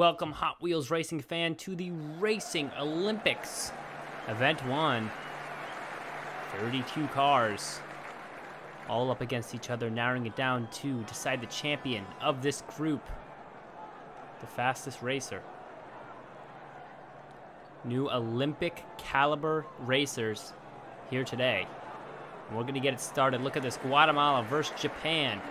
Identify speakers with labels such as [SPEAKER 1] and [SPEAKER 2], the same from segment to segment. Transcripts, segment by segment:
[SPEAKER 1] Welcome, Hot Wheels racing fan, to the Racing Olympics. Event 1. 32 cars, all up against each other, narrowing it down to decide the champion of this group, the fastest racer. New Olympic caliber racers here today. And we're going to get it started. Look at this Guatemala versus Japan.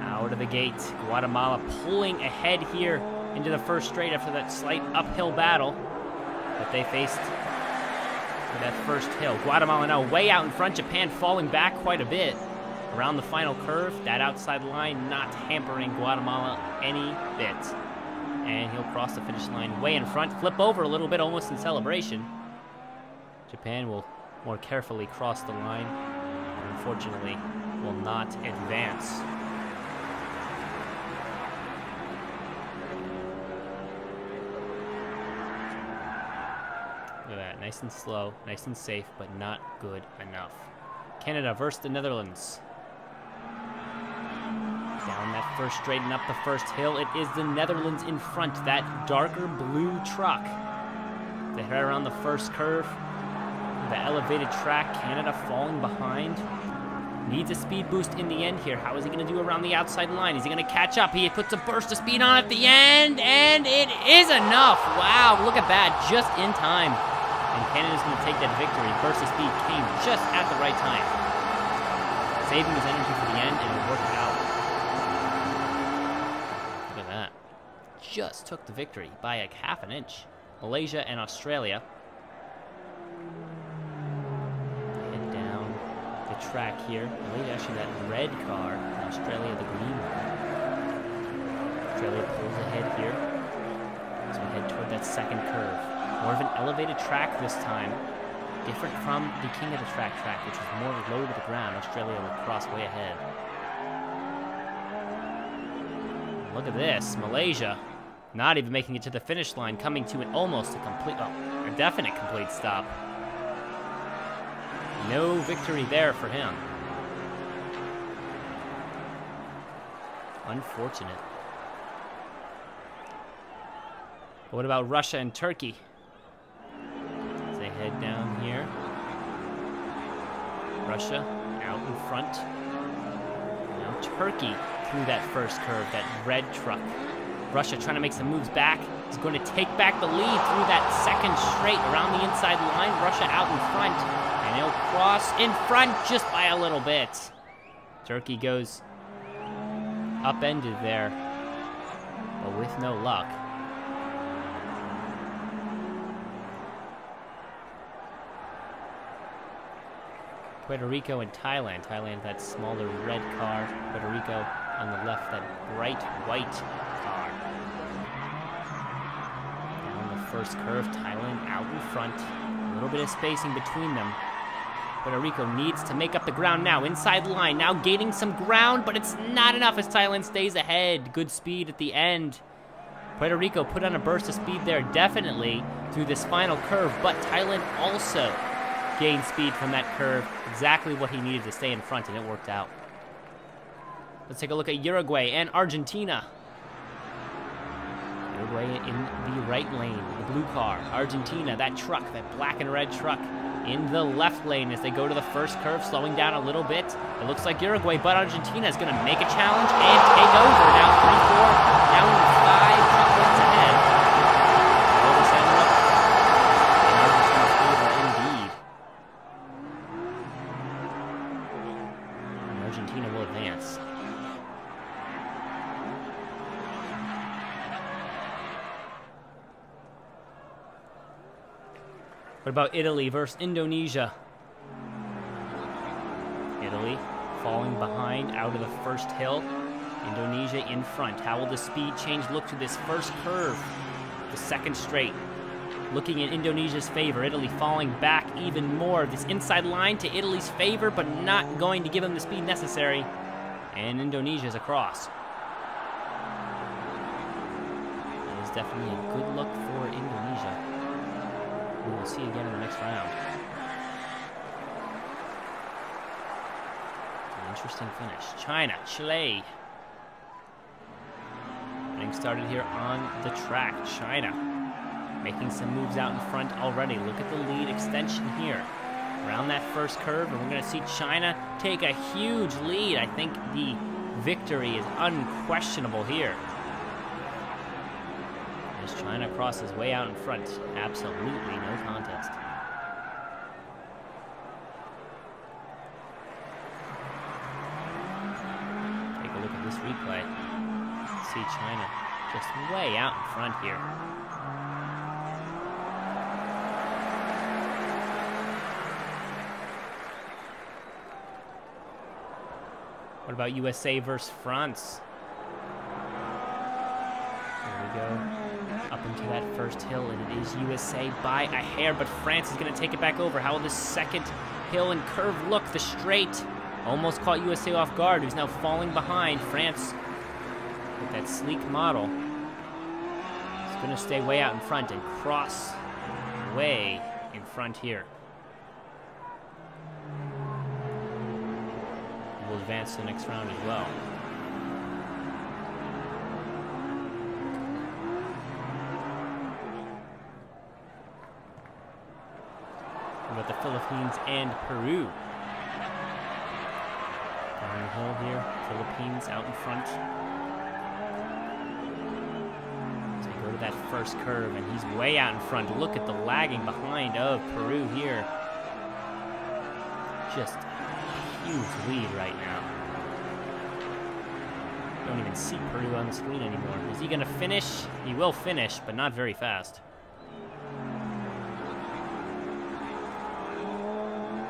[SPEAKER 1] Out of the gate, Guatemala pulling ahead here into the first straight after that slight uphill battle that they faced for that first hill. Guatemala now way out in front, Japan falling back quite a bit around the final curve. That outside line not hampering Guatemala any bit. And he'll cross the finish line way in front, flip over a little bit almost in celebration. Japan will more carefully cross the line, and unfortunately will not advance. Look at that, nice and slow, nice and safe, but not good enough. Canada versus the Netherlands. Down that first straight and up the first hill, it is the Netherlands in front, that darker blue truck. They head around the first curve, the elevated track, Canada falling behind. Needs a speed boost in the end here. How is he going to do around the outside line? Is he going to catch up? He puts a burst of speed on at the end, and it is enough. Wow, look at that, just in time. And Canada's going to take that victory. Burst of speed came just at the right time. Saving his energy for the end, and it worked out. Look at that. Just took the victory by a half an inch. Malaysia and Australia Head down the track here. Malaysia actually that red car, Australia the green one. Australia pulls ahead here as we head toward that second curve. More of an elevated track this time, different from the King of the Track track, which was more low to the ground. Australia will cross way ahead. Look at this, Malaysia not even making it to the finish line, coming to an almost a complete, oh, a definite complete stop. No victory there for him. Unfortunate. But what about Russia and Turkey? Head down here. Russia out in front. Now Turkey through that first curve, that red truck. Russia trying to make some moves back. Is going to take back the lead through that second straight around the inside line. Russia out in front. And he'll cross in front just by a little bit. Turkey goes upended there, but with no luck. Puerto Rico and Thailand. Thailand, that smaller red car. Puerto Rico on the left, that bright white car. Down the first curve, Thailand out in front. A little bit of spacing between them. Puerto Rico needs to make up the ground now. Inside line, now gaining some ground, but it's not enough as Thailand stays ahead. Good speed at the end. Puerto Rico put on a burst of speed there, definitely, through this final curve, but Thailand also gain speed from that curve. Exactly what he needed to stay in front, and it worked out. Let's take a look at Uruguay and Argentina. Uruguay in the right lane, the blue car. Argentina, that truck, that black and red truck, in the left lane as they go to the first curve, slowing down a little bit. It looks like Uruguay, but Argentina is going to make a challenge and take over. Now 3 4. About Italy versus Indonesia? Italy falling behind out of the first hill. Indonesia in front. How will the speed change look to this first curve? The second straight. Looking in Indonesia's favor. Italy falling back even more. This inside line to Italy's favor, but not going to give them the speed necessary. And Indonesia's across. It is definitely a good look for we will see again in the next round. An interesting finish. China, Chile. Getting started here on the track. China making some moves out in front already. Look at the lead extension here. Around that first curve, and we're going to see China take a huge lead. I think the victory is unquestionable here. As China crosses way out in front, absolutely no contest. Take a look at this replay. See China just way out in front here. What about USA versus France? There we That first hill, and it is USA by a hair, but France is going to take it back over. How will this second hill and curve look? The straight almost caught USA off guard, who's now falling behind. France, with that sleek model, is going to stay way out in front and cross way in front here. We'll advance to the next round as well. About the Philippines and Peru? Down the hill here, Philippines out in front. So they go to that first curve, and he's way out in front. Look at the lagging behind of Peru here. Just huge lead right now. Don't even see Peru on the screen anymore. Is he going to finish? He will finish, but not very fast.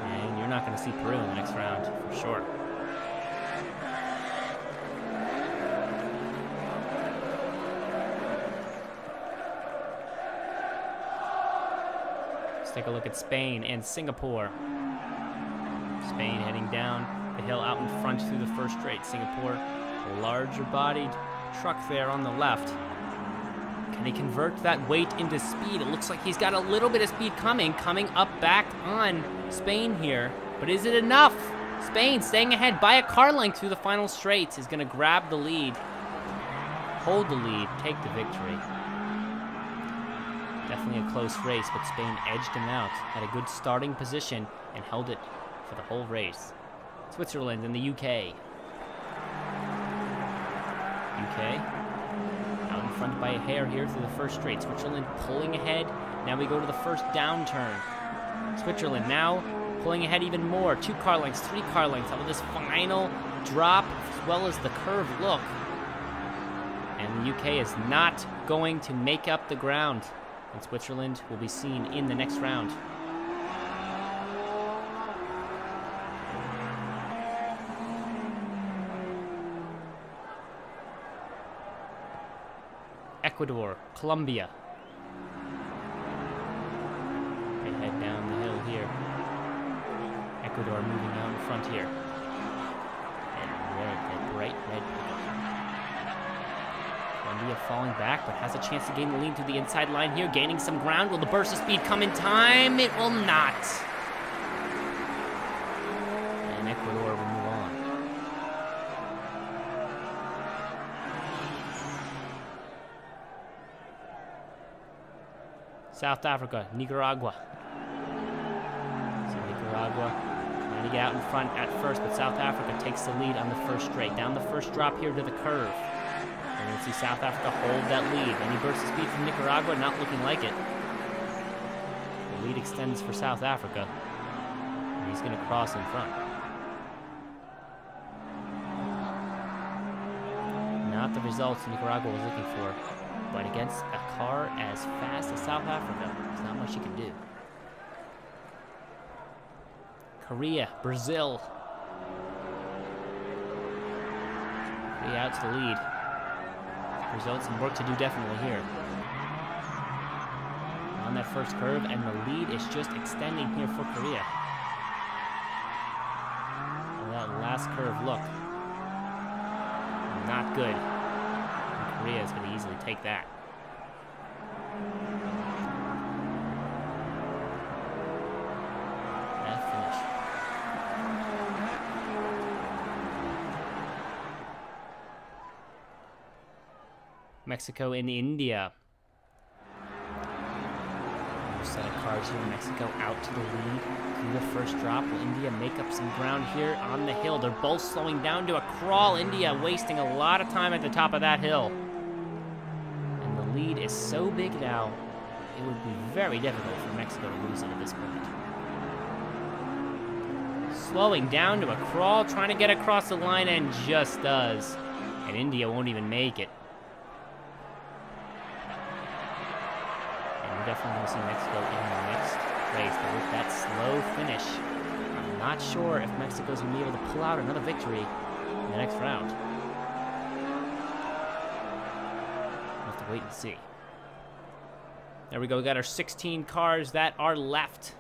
[SPEAKER 1] And you're not going to see Peru in the next round, for sure. Let's take a look at Spain and Singapore. Spain heading down the hill out in front through the first straight. Singapore, larger bodied truck there on the left. Can he convert that weight into speed? It looks like he's got a little bit of speed coming, coming up back on Spain here. But is it enough? Spain staying ahead by a car length through the final straights is going to grab the lead, hold the lead, take the victory. Definitely a close race, but Spain edged him out, had a good starting position, and held it for the whole race. Switzerland and the UK. UK front by a hair here through the first straight. Switzerland pulling ahead. Now we go to the first downturn. Switzerland now pulling ahead even more. Two car lengths, three car lengths. Out of this final drop as well as the curve look. And the UK is not going to make up the ground. And Switzerland will be seen in the next round. Ecuador, Colombia. They head down the hill here. Ecuador moving out in front here. And red, that bright red Colombia falling back, but has a chance to gain the lead to the inside line here, gaining some ground. Will the burst of speed come in time? It will not. And Ecuador will move on. South Africa, Nicaragua. So Nicaragua trying to get out in front at first, but South Africa takes the lead on the first straight. Down the first drop here to the curve. And to see South Africa hold that lead. Any burst of speed from Nicaragua? Not looking like it. The lead extends for South Africa. And he's going to cross in front. Not the results Nicaragua was looking for. But against a car as fast as South Africa, there's not much you can do. Korea, Brazil. Korea out to the lead. Brazil some work to do definitely here. On that first curve, and the lead is just extending here for Korea. And that last curve look. Not good. Korea is going to easily take that. Mexico and India. Set of cars here. Mexico out to the lead through the first drop. Will India make up some ground here on the hill? They're both slowing down to a crawl. India wasting a lot of time at the top of that hill. Lead is so big now, it would be very difficult for Mexico to lose it at this point. Slowing down to a crawl, trying to get across the line, and just does. And India won't even make it. And we're definitely going to see Mexico in the next race. But with that slow finish, I'm not sure if Mexico's going to be able to pull out another victory in the next round. We'll have to wait and see. There we go. We got our 16 cars that are left.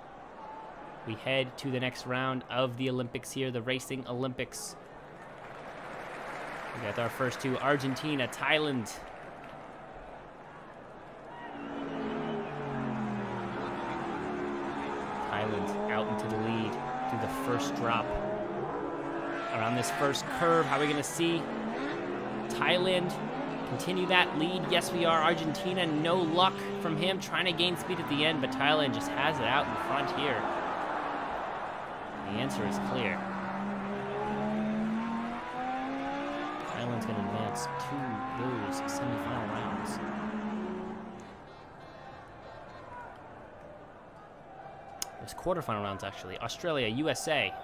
[SPEAKER 1] We head to the next round of the Olympics here, the Racing Olympics. We got our first two Argentina, Thailand. Thailand out into the lead through the first drop. Around this first curve, how are we going to see Thailand continue that lead? Yes, we are. Argentina, no luck from him trying to gain speed at the end, but Thailand just has it out in front here. The answer is clear. Thailand's going to advance to those semifinal rounds. Those quarterfinal rounds, actually. Australia, USA.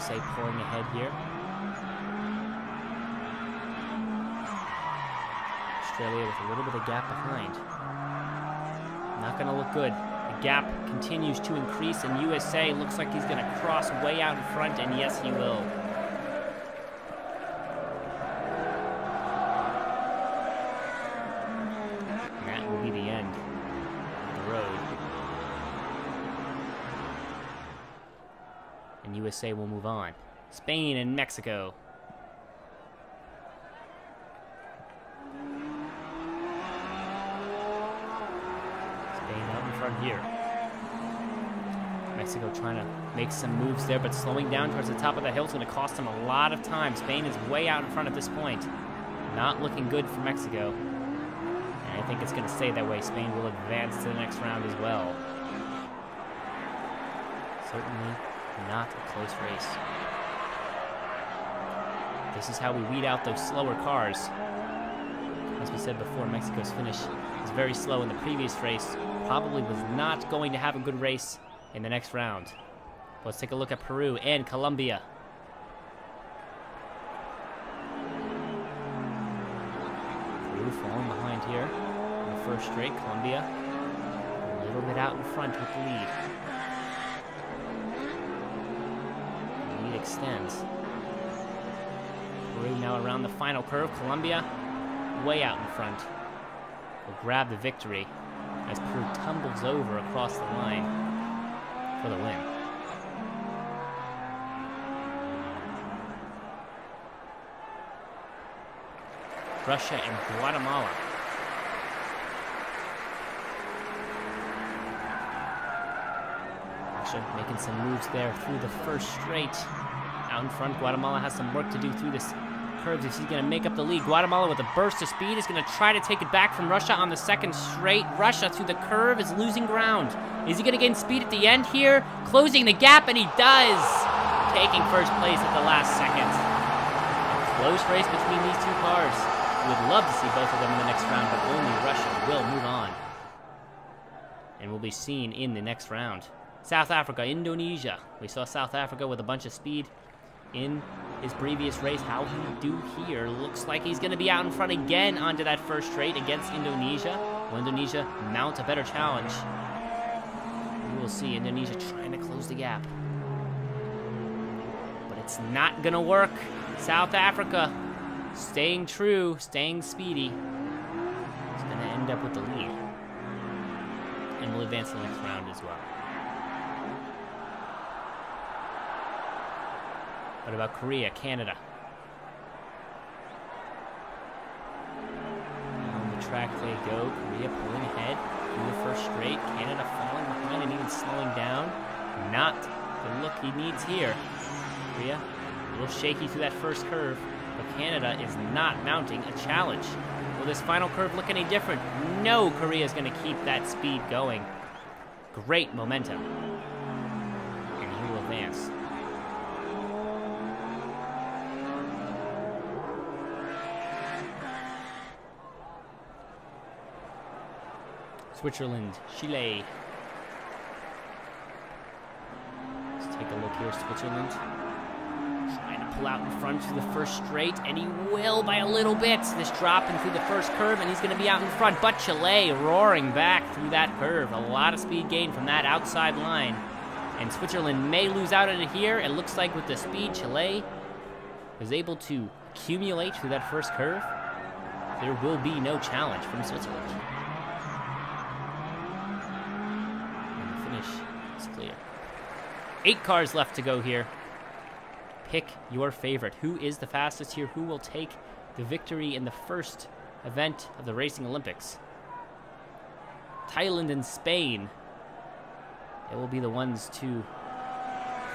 [SPEAKER 1] USA pouring ahead here. Australia with a little bit of gap behind. Not going to look good. The gap continues to increase, and USA looks like he's going to cross way out in front, and yes, he will. And that will be the end of the road. USA will move on. Spain and Mexico. Spain out in front here. Mexico trying to make some moves there, but slowing down towards the top of the hill is going to cost them a lot of time. Spain is way out in front at this point. Not looking good for Mexico. And I think it's going to stay that way. Spain will advance to the next round as well. Certainly not a close race. This is how we weed out those slower cars. As we said before, Mexico's finish was very slow in the previous race. Probably was not going to have a good race in the next round. Let's take a look at Peru and Colombia. Peru falling behind here in the first straight. Colombia a little bit out in front with the lead. The lead extends. Peru now around the final curve. Colombia way out in front. Will grab the victory as Peru tumbles over across the line for the win. Russia and Guatemala. Russia making some moves there through the first straight. Front, Guatemala has some work to do through this curves if he's going to make up the lead. Guatemala with a burst of speed is going to try to take it back from Russia on the second straight. Russia through the curve is losing ground. Is he going to gain speed at the end here? Closing the gap, and he does! Taking first place at the last second. A close race between these two cars. We would love to see both of them in the next round, but only Russia will move on. And will be seen in the next round. South Africa, Indonesia. We saw South Africa with a bunch of speed in his previous race. How he do here? Looks like he's going to be out in front again onto that first straight against Indonesia. Will Indonesia mount a better challenge? We will see Indonesia trying to close the gap. But it's not going to work. South Africa staying true, staying speedy. Is going to end up with the lead. And will advance the next round as well. What about Korea, Canada? On the track they go. Korea pulling ahead in the first straight. Canada falling behind and even slowing down. Not the look he needs here. Korea a little shaky through that first curve, but Canada is not mounting a challenge. Will this final curve look any different? No, Korea is going to keep that speed going. Great momentum. And he will advance. Switzerland, Chile. Let's take a look here, Switzerland. Trying to pull out in front through the first straight, and he will by a little bit. This dropping through the first curve, and he's going to be out in front. But Chile roaring back through that curve. A lot of speed gain from that outside line. And Switzerland may lose out it here. It looks like with the speed, Chile was able to accumulate through that first curve. There will be no challenge from Switzerland. Eight cars left to go here. Pick your favorite. Who is the fastest here? Who will take the victory in the first event of the Racing Olympics? Thailand and Spain. They will be the ones to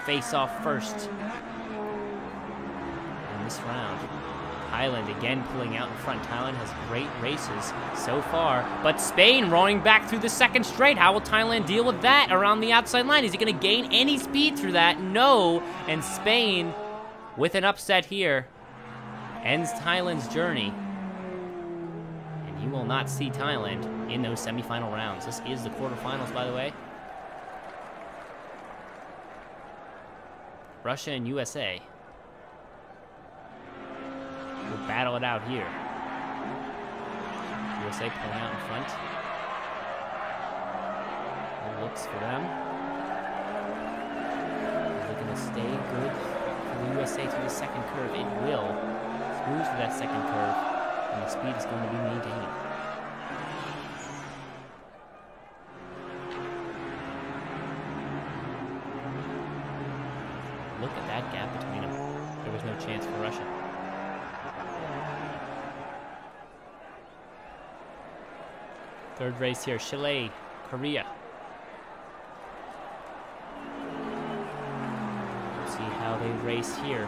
[SPEAKER 1] face off first in this round. Thailand again pulling out in front. Thailand has great races so far, but Spain roaring back through the second straight. How will Thailand deal with that around the outside line? Is he going to gain any speed through that? No. And Spain, with an upset here, ends Thailand's journey. And you will not see Thailand in those semifinal rounds. This is the quarterfinals, by the way. Russia and USA will battle it out here. USA pulling out in front. Looks for them. Going to stay good for the USA to the second curve? It will. Smooth to that second curve, and the speed is going to be maintained. Look at that gap between them. There was no chance for Russia. Third race here, Chile, Korea. See how they race here.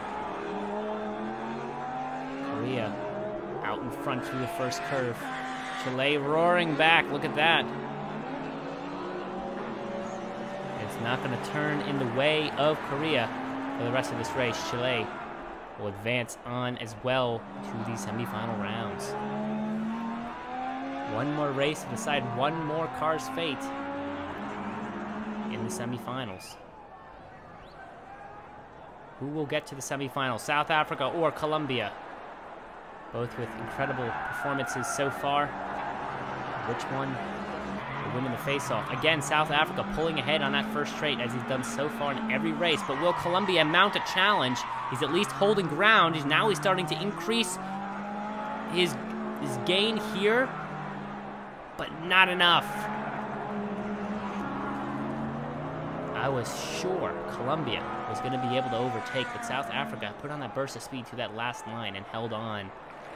[SPEAKER 1] Korea out in front through the first curve. Chile roaring back, look at that. It's not going to turn in the way of Korea for the rest of this race. Chile will advance on as well to the semifinal rounds. One more race to decide one more car's fate in the semifinals. Who will get to the semifinals, South Africa or Colombia? Both with incredible performances so far. Which one will win in the face-off? Again, South Africa pulling ahead on that first straight as he's done so far in every race. But will Colombia mount a challenge? He's at least holding ground. He's now he's starting to increase his his gain here but not enough. I was sure Colombia was going to be able to overtake, but South Africa put on that burst of speed to that last line and held on,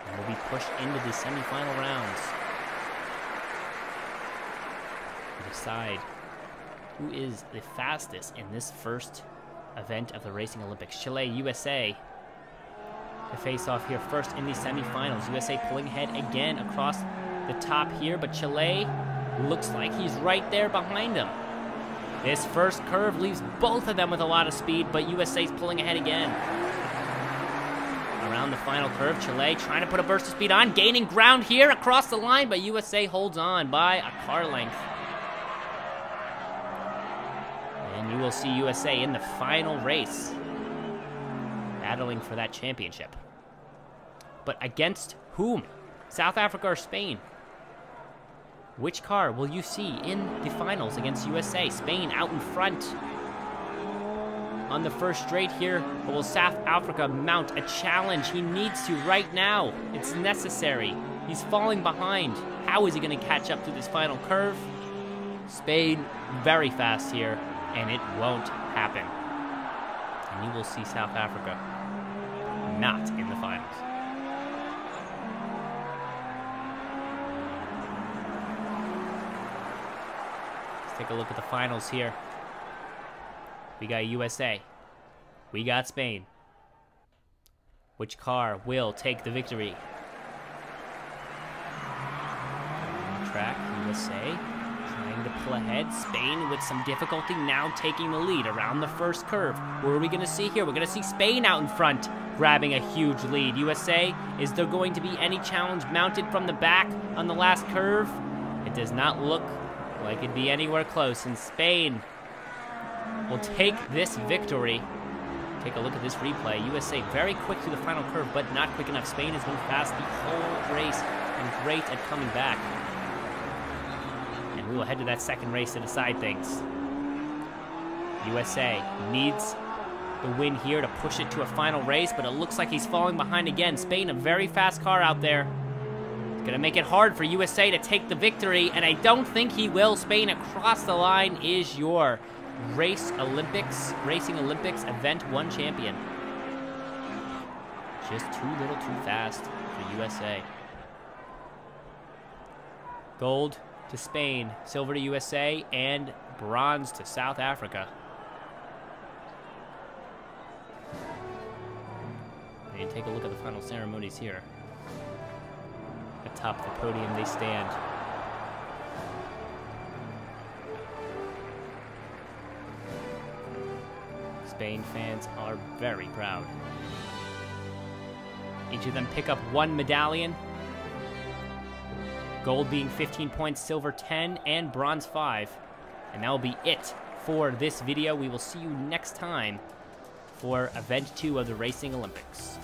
[SPEAKER 1] and will be pushed into the semifinal rounds to decide who is the fastest in this first event of the Racing Olympics. Chile, USA, to face off here first in the semifinals. USA pulling ahead again across the top here, but Chile looks like he's right there behind him. This first curve leaves both of them with a lot of speed, but USA's pulling ahead again. Around the final curve, Chile trying to put a burst of speed on, gaining ground here across the line, but USA holds on by a car length. And you will see USA in the final race, battling for that championship. But against whom? South Africa or Spain? Which car will you see in the finals against USA? Spain out in front on the first straight here, but will South Africa mount a challenge? He needs to right now. It's necessary. He's falling behind. How is he going to catch up to this final curve? Spain very fast here, and it won't happen. And you will see South Africa not in the finals. Take a look at the finals here. We got USA. We got Spain. Which car will take the victory? track, USA trying to pull ahead. Spain with some difficulty now taking the lead around the first curve. What are we going to see here? We're going to see Spain out in front grabbing a huge lead. USA, is there going to be any challenge mounted from the back on the last curve? It does not look like it'd be anywhere close, and Spain will take this victory. Take a look at this replay. USA very quick to the final curve, but not quick enough. Spain has been fast the whole race and great at coming back. And we will head to that second race to decide things. USA needs the win here to push it to a final race, but it looks like he's falling behind again. Spain, a very fast car out there. To make it hard for USA to take the victory, and I don't think he will. Spain across the line is your Race Olympics, Racing Olympics Event 1 champion. Just too little too fast for USA. Gold to Spain, silver to USA, and bronze to South Africa. And take a look at the final ceremonies here. Atop the podium they stand. Spain fans are very proud. Each of them pick up one medallion. Gold being 15 points, silver 10, and bronze 5. And that will be it for this video. We will see you next time for Event 2 of the Racing Olympics.